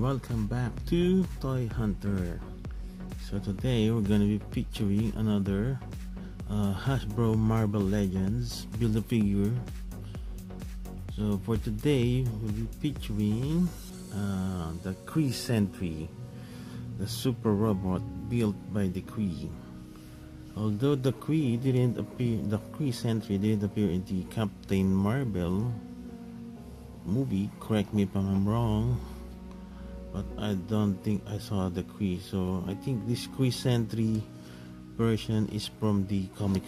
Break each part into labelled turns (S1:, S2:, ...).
S1: welcome back to Toy Hunter. So today we're gonna be featuring another uh, Hasbro Marvel Legends Build-A-Figure. So for today we'll be featuring uh, the Kree Sentry, the super robot built by the Kree. Although the Kree didn't appear, the Kree Sentry didn't appear in the Captain Marvel movie. Correct me if I'm wrong but I don't think I saw the Kree. So I think this Kree Sentry version is from the comic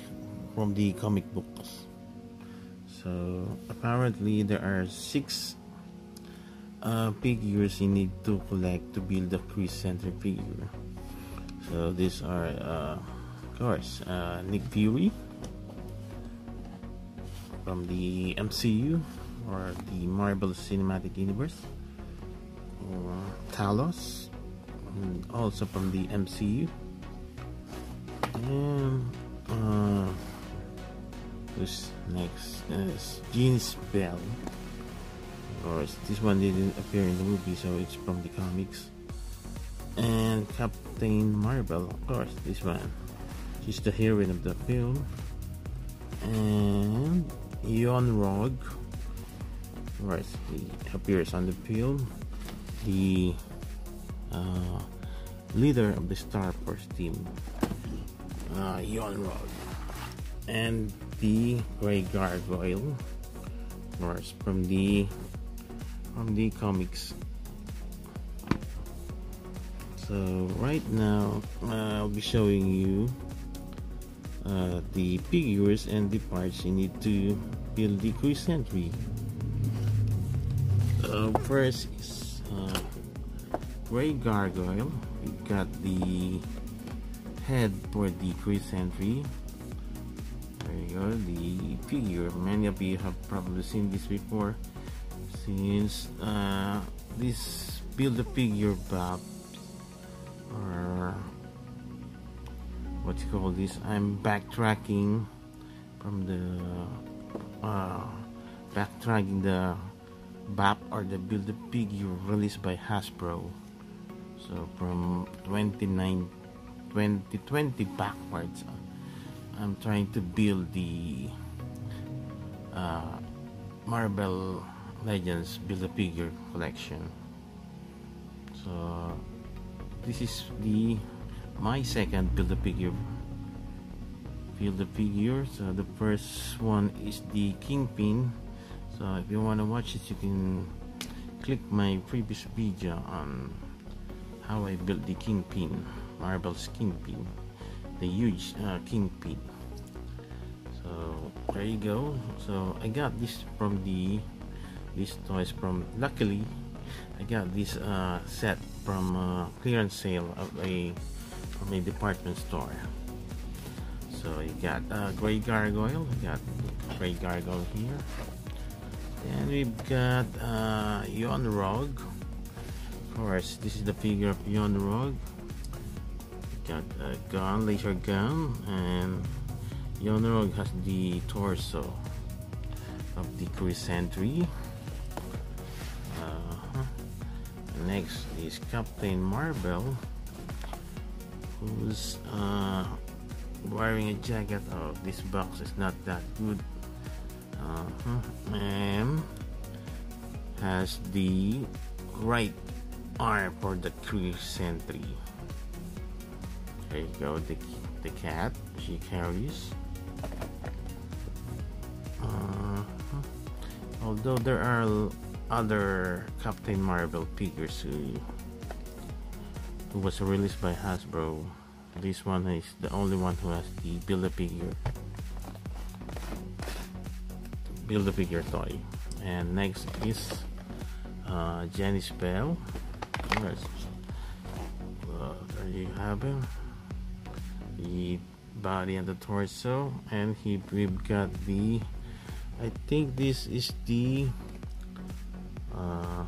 S1: from the comic books. So apparently there are six uh, figures you need to collect to build the Kree Sentry figure. So these are uh, of course uh, Nick Fury from the MCU or the Marvel Cinematic Universe or Talos, also from the MCU. And uh, this next is Genis-Vell. Or this one didn't appear in the movie, so it's from the comics. And Captain Marvel, of course, this one. She's the heroine of the film. And Yon-Rogg, of course, he appears on the film the uh, leader of the Star Force team, uh, Yon-Rogg, and the Grey Gargoyle, course, from the from the comics. So right now, uh, I'll be showing you uh, the figures and the parts you need to build the Kree Uh, first is uh, Grey Gargoyle. We got the head for the Kree Sentry. There you go, the figure. Many of you have probably seen this before since uh, this build a figure box or what you call this I'm backtracking from the uh, backtracking the BAF or the Build a Figure released by Hasbro. So from 29, 2020 backwards, I'm trying to build the uh, Marvel Legends Build a Figure collection. So this is the my second Build a Figure Build a Figure. So the first one is the Kingpin so if you want to watch it you can click my previous video on how I built the kingpin Marvel's kingpin the huge uh, kingpin. So there you go. So I got this from the these toys from luckily I got this uh, set from a clearance sale of a from a department store. So you got uh, gray gargoyle. You got gray gargoyle here and we've got uh, Yon-Rogg. Of course, this is the figure of Yon-Rogg. Got a gun, laser gun, and Yon-Rogg has the torso of the Kree Sentry. Uh, next is Captain Marvel, who's uh, wearing a jacket. Oh, this box is not that good uh-huh. and has the right arm for the Kree Sentry. There you go, the, the cat she carries. Uh, although there are other Captain Marvel figures who, who was released by Hasbro, this one is the only one who has the Build-A-Figure build a figure toy and next is uh, Genis-Vell. Uh, there you have him the body and the torso and he we've got the I think this is the uh,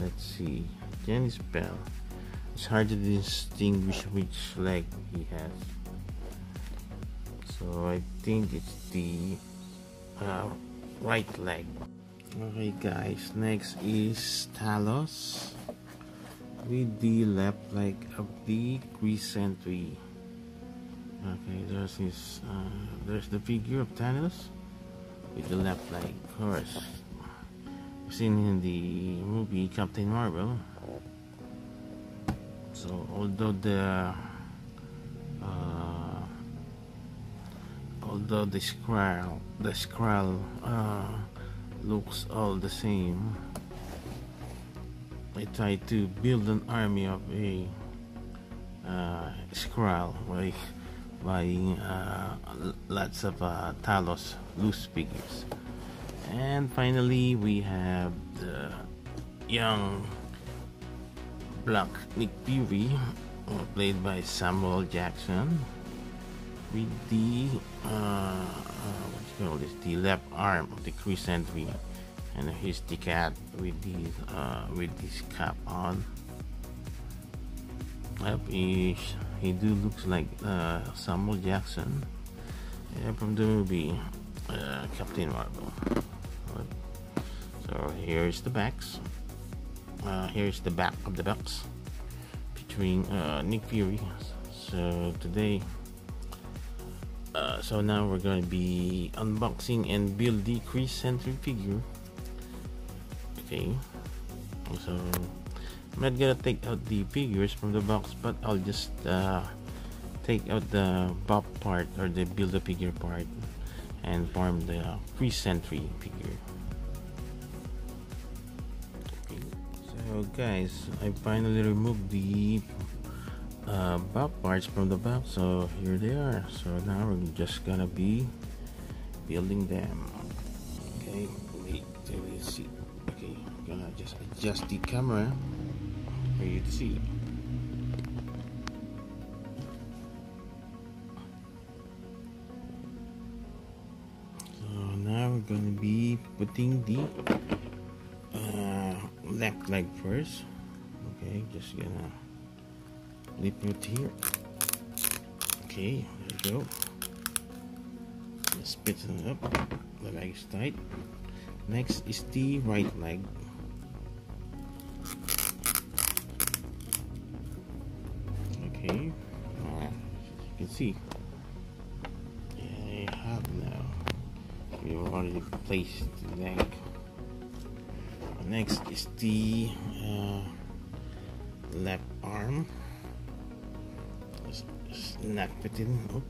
S1: let's see Jenny Bell. it's hard to distinguish which leg he has. So I think it's the uh, right leg okay guys next is Talos with the left leg of the Kree Sentry. Okay, there's his, uh, there's the figure of Thanos with the left leg, of course. seen in the movie Captain Marvel. So although the uh, although the Skrull the Skrull uh, looks all the same, I tried to build an army of a uh, Skrull by buying uh, lots of uh, Talos loose figures. And finally, we have the young Black Nick Fury, played by Samuel Jackson, with the uh, uh, what you call this, the left arm of the Kree Sentry, and here's the cat with the uh, with this cap on. Yep, he, he do looks like uh, Samuel Jackson yeah, from the movie uh, Captain Marvel. So here's the backs. Uh, here's the back of the box featuring uh, Nick Fury. So today, uh, so now we're going to be unboxing and build the Kree Sentry figure. Okay, so I'm not gonna take out the figures from the box, but I'll just uh, take out the bob part or the build a figure part and form the Kree Sentry figure. So guys, I finally removed the uh, bob parts from the box. So here they are. So now we're just gonna be building them. Okay, wait till you see. Okay, I'm gonna just adjust the camera for you to see. So now we're gonna be putting the left leg first okay just gonna flip it here. Okay there you go. Just spit it up. The leg is tight. Next is the right leg. Okay uh, you can see yeah you have now. We've already placed the leg. Next is the uh, left arm snap it in oh,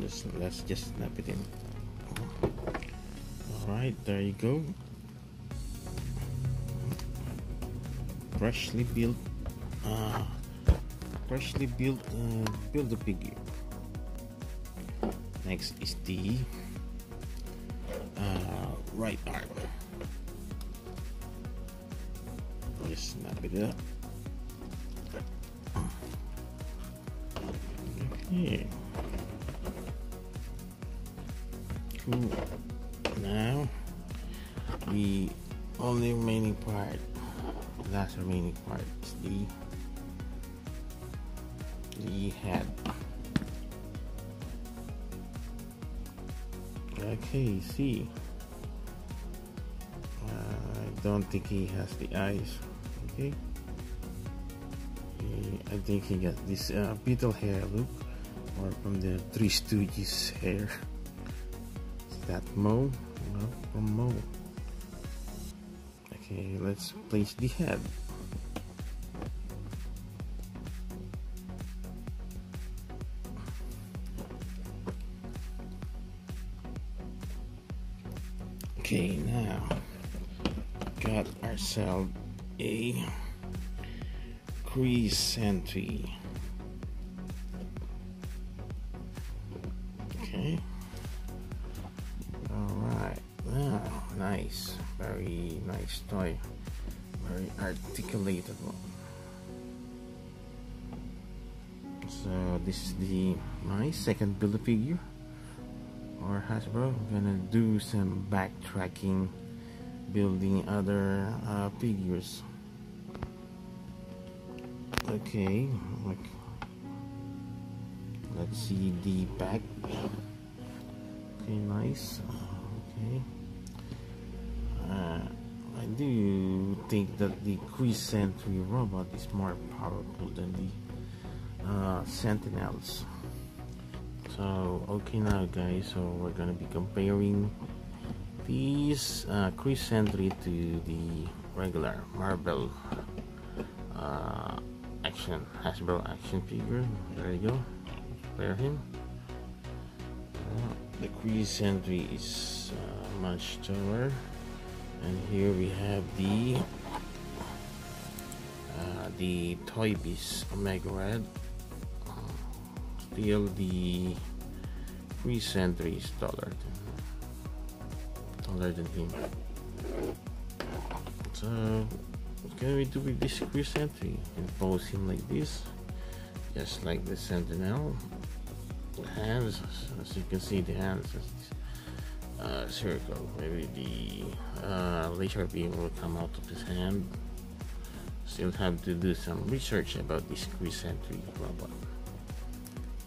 S1: just, let's just snap it in all right there you go. Freshly built uh, freshly built uh, build a figure next is the uh, right arm. Just snap it up. Cool. Now, the only remaining part, last remaining part is the the head. Okay, see. Uh, I don't think he has the eyes okay I think he got this uh, beetle hair look or from the Three Stooges hair. Is that Mo? No, from Moe okay let's place the head. Okay now got ourselves a Kree Sentry okay toy very articulated one. So this is the my second build figure or Hasbro I'm gonna do some backtracking building other uh, figures. Okay like let's see the back. Okay nice. Okay uh, you think that the Kree Sentry robot is more powerful than the uh, Sentinels. So okay now guys, so we're gonna be comparing these uh, Kree to the regular Marvel uh, action Hasbro action figure. There you go. Clear him. Uh, the Sentry is uh, much taller and here we have the uh, the Toy Biz Omega Red. Still the Kree Sentry is taller than, taller than him. So what can we do with this Kree Sentry and pose him like this just like the Sentinel. The hands as you can see the hands uh, circle. Maybe the uh, laser beam will come out of his hand. Still have to do some research about this Kree Sentry robot.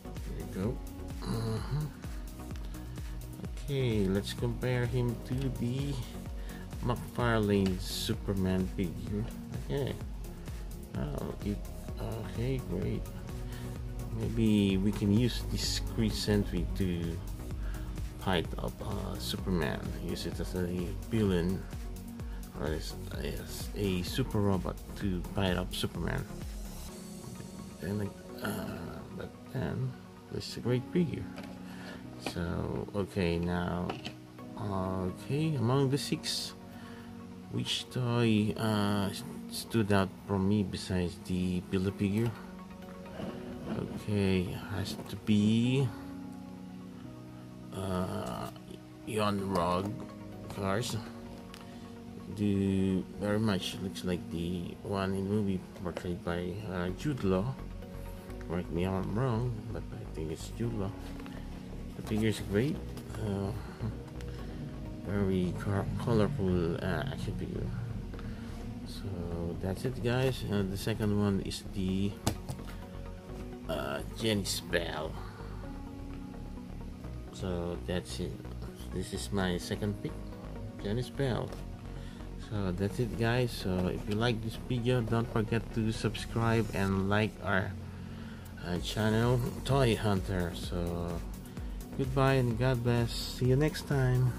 S1: There you go. Uh -huh. Okay, let's compare him to the McFarlane Superman figure. Okay. Oh, it, okay, great. Maybe we can use this Kree Sentry to fight of uh, Superman. Use it as a villain or as, as a super robot to fight up Superman. And uh, but then this is a great figure. So okay now okay among the six which toy uh, stood out from me besides the build a figure okay has to be uh, Yon-Rogg cars do very much looks like the one in the movie portrayed by uh, Jude Law. Correct me if I'm wrong, but I think it's Jude Law. The figure is great. Uh, very colorful uh, action figure. So that's it, guys. Uh, the second one is the uh, Genis-Vell so that's it. This is my second pick Genis-Vell. So that's it guys. So if you like this video don't forget to subscribe and like our uh, channel Toy Hunter. So goodbye and God bless. See you next time